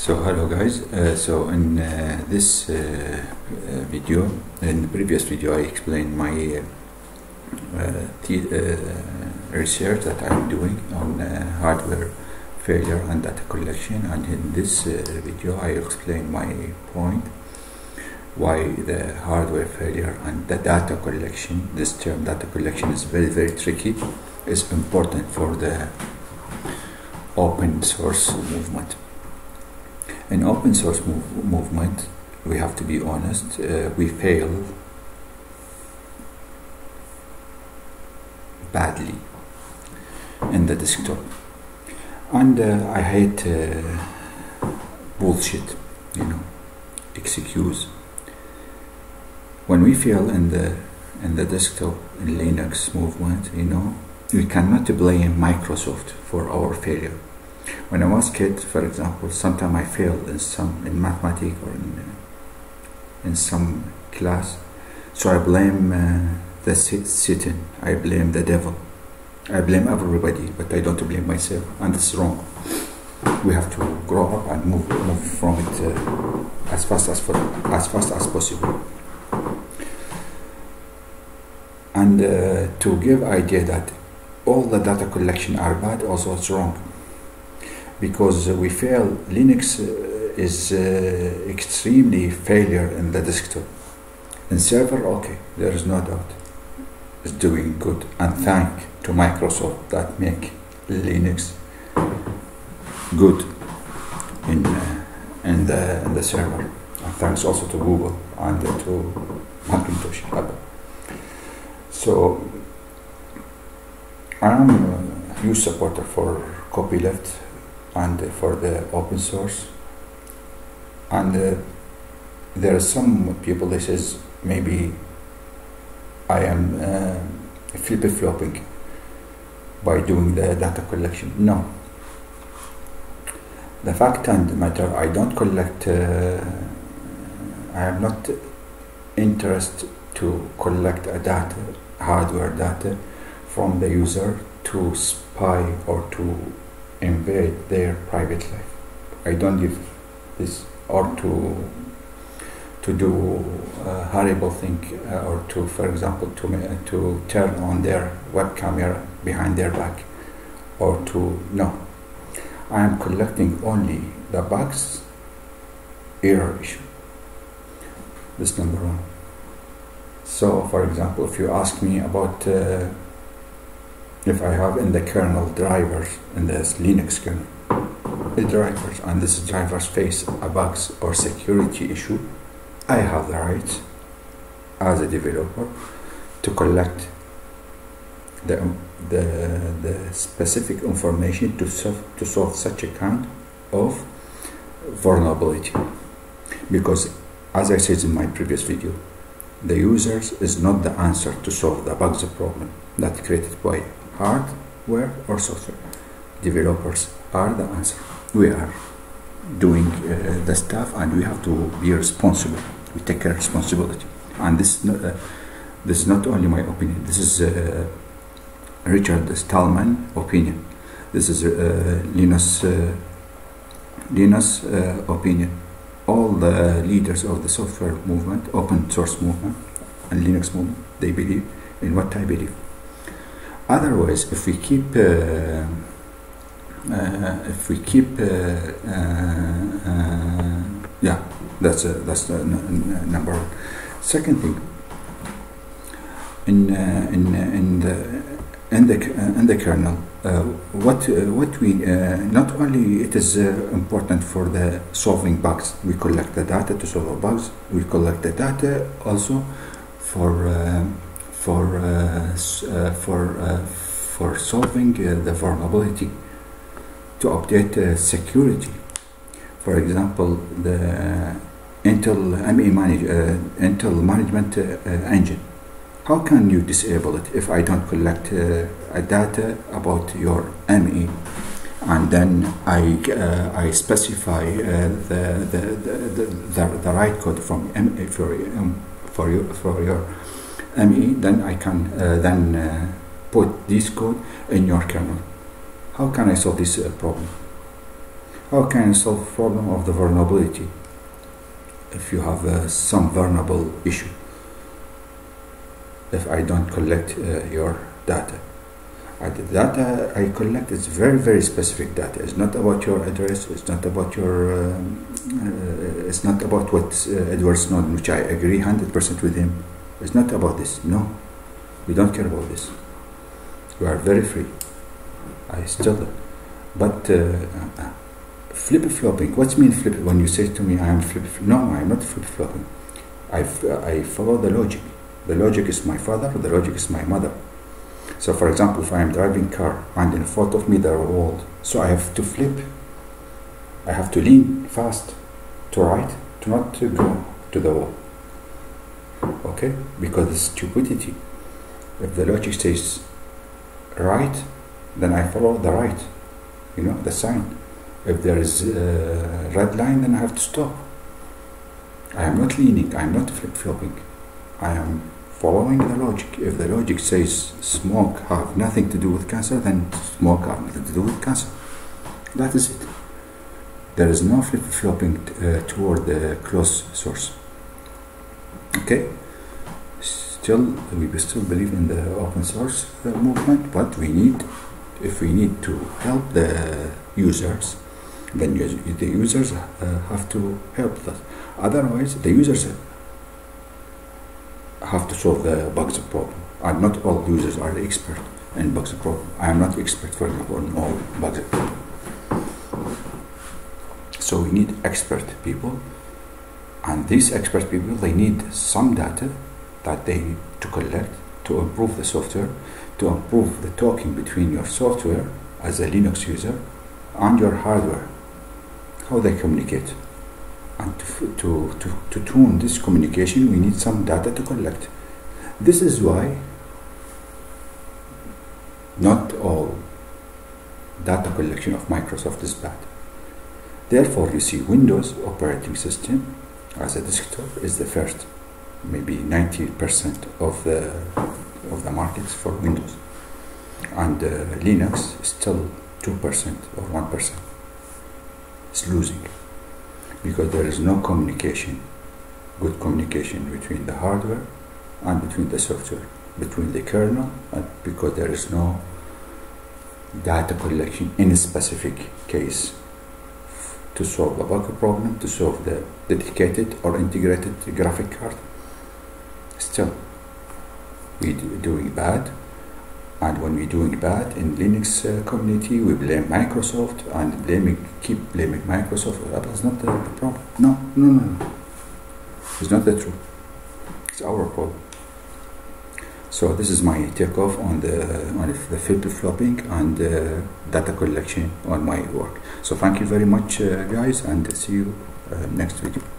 So hello guys, uh, so in uh, this uh, uh, video, in the previous video I explained my uh, uh, research that I'm doing on hardware failure and data collection. And in this video I explain my point why the hardware failure and the data collection, this term data collection is very very tricky, is important for the open source movement in open source move movement, we have to be honest, uh, we fail badly in the desktop. And uh, I hate uh, bullshit, you know, excuse. When we fail in the in the desktop in Linux movement, you know, we cannot blame Microsoft for our failure when I was kid, for example, sometimes I failed in some in mathematics or in in some class, so I blame uh, the sitting. I blame the devil. I blame everybody, but I don't blame myself, and it's wrong. We have to grow up and move move from it uh, as fast as for as fast as possible. And uh, to give idea that all the data collection are bad, also it's wrong because we fail. Linux is uh, extremely failure in the desktop. In server, okay, there is no doubt. It's doing good, and thank to Microsoft that make Linux good in uh, in the in the server. And thanks also to Google and to Macintosh Apple. So I am a huge supporter for copyleft and for the open source. And uh, there are some people that says maybe I am uh, flip-flopping by doing the data collection. No. The fact and the matter I don't collect uh, I am not interested to collect a data hardware data from the user to spy or to invade their private life. I don't give this or to to do a horrible thing uh, or to, for example, to uh, to turn on their web camera behind their back or to no. I am collecting only the bugs, error issue. This number one. So, for example, if you ask me about uh, if I have in the kernel drivers in this Linux kernel. The drivers and this drivers face a bugs or security issue I have the right as a developer to collect the, um, the, the specific information to solve, to solve such a kind of vulnerability. Because as I said in my previous video the users is not the answer to solve the bugs problem that created by hardware or software. Developers are the answer. We are doing uh, the stuff and we have to be responsible. We take a responsibility. And this, uh, this is not only my opinion. This is uh, Richard Stallman opinion. This is uh, Linus, uh, Linus uh, opinion. All the leaders of the software movement, open source movement, and Linux movement, they believe in what I believe. Otherwise, if we keep uh, uh, if we keep uh, yeah, that's that's the number one. Second thing, in in in the in the in the kernel, uh, what uh, what we uh, not only it is important for the solving bugs. We collect the data to solve bugs. We collect the data also for for uh, uh, for uh, for solving the vulnerability to update security. For example, the Intel ME manage, Intel management engine. How can you disable it if I don't collect a data about your ME and then I, uh, I specify uh, the, the, the, the, the, right code from ME for, um, for, you, for your ME, then I can uh, then uh, put this code in your kernel. How can I solve this uh, problem? How can I solve problem of the vulnerability if you have some vulnerable issue? If I don't collect your data, the data I collect is very very specific data. It's not about your address. It's not about your. Um, uh, it's not about what uh, Edward Snowden, which I agree hundred percent with him. It's not about this. No, we don't care about this. We are very free. I still, but uh, uh, flip flopping. What's mean flip? When you say to me, I am flip. No, I am not flip flopping. I, I follow the logic. The logic is my father. The logic is my mother. So, for example, if I am driving car and in front of me there are walls, so I have to flip. I have to lean fast to right to not to go to the wall. Okay, because it's stupidity. If the logic says right, then I follow the right. You know the sign. If there is a red line, then I have to stop. I am not leaning. I am not flip flopping. I am following the logic. If the logic says smoke have nothing to do with cancer, then smoke have nothing to do with cancer. That is it. There is no flip flopping uh, toward the close source. Okay. Still, we still believe in the open source uh, movement, but we need, if we need to help the users, then the users uh, have to help us. Otherwise, the users have to solve the bugs problem. And not all users are the expert in bugs problem. I am not expert, for example, in all bugs problem. So we need expert people, and these expert people they need some data that they need to collect to improve the software, to improve the talking between your software as a Linux user and your hardware, how they communicate. And to, to, to, to tune this communication, we need some data to collect. This is why not all data collection of Microsoft is bad. Therefore, you see Windows operating system as a desktop is the first, maybe 90% of the of the markets for Windows, and uh, Linux is still 2% or 1%. It's losing. Because there is no communication, good communication between the hardware and between the software, between the kernel, and because there is no data collection in a specific case to solve a bug problem, to solve the dedicated or integrated graphic card. Still, we do doing bad, and when we're doing bad in Linux uh, community, we blame Microsoft and blaming, keep blaming Microsoft. That's not the, the problem. No, no, no, no. It's not the truth. It's our problem. So this is my takeoff on the on the flip flopping and uh, data collection on my work. So thank you very much, uh, guys, and see you uh, next video.